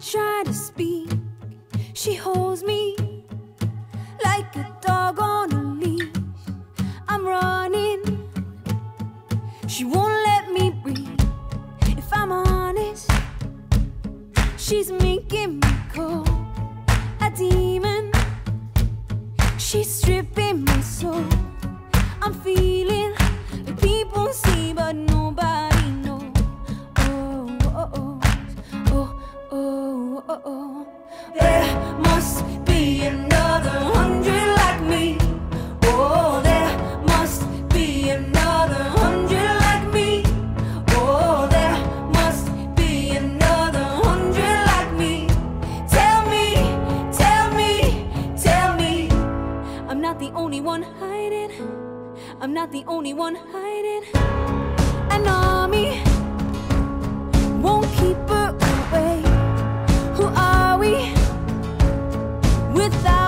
try to speak, she holds me like a dog on a leash. I'm running, she won't let me breathe. If I'm honest, she's making me cold. A demon, she's stripping my soul. I'm feeling only one hiding. I'm not the only one hiding. An army won't keep her away. Who are we without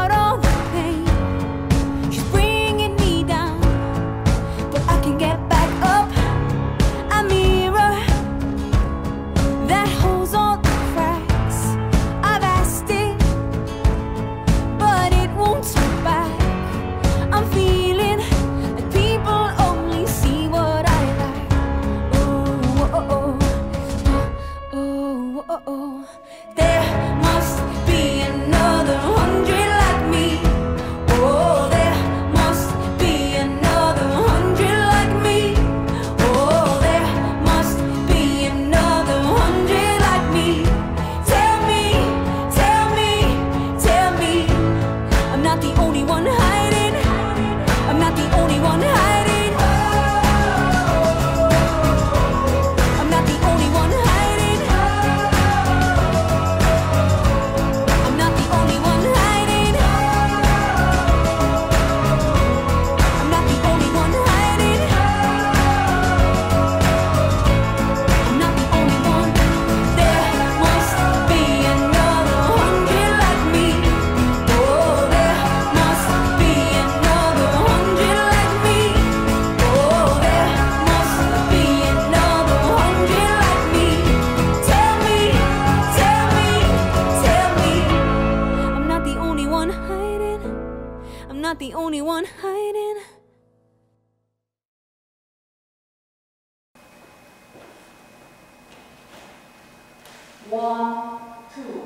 not the only one hiding. The only one hiding. One, two,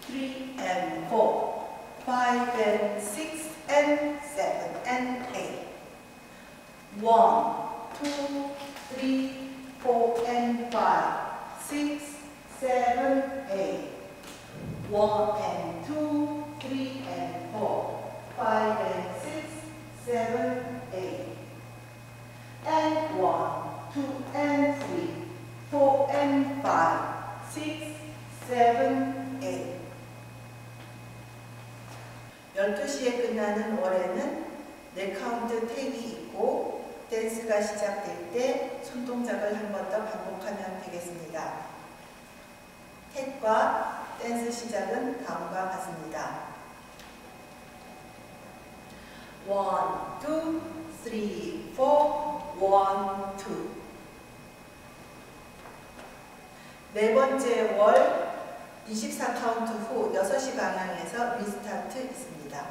three, and four, five, and six, and seven, and eight. One, two, three, four, and five, six, seven, eight. One and 3, 4 and 5, 6, 7, 8. 12시에 끝나는 월에는 네 카운트 탭이 있고 댄스가 시작될 때 손동작을 한 번 더 반복하면 되겠습니다. 탭과 댄스 시작은 다음과 같습니다. 1, 2, 3, 4, 1, 네 번째 월 24카운트 후 6시 방향에서 리스타트 있습니다.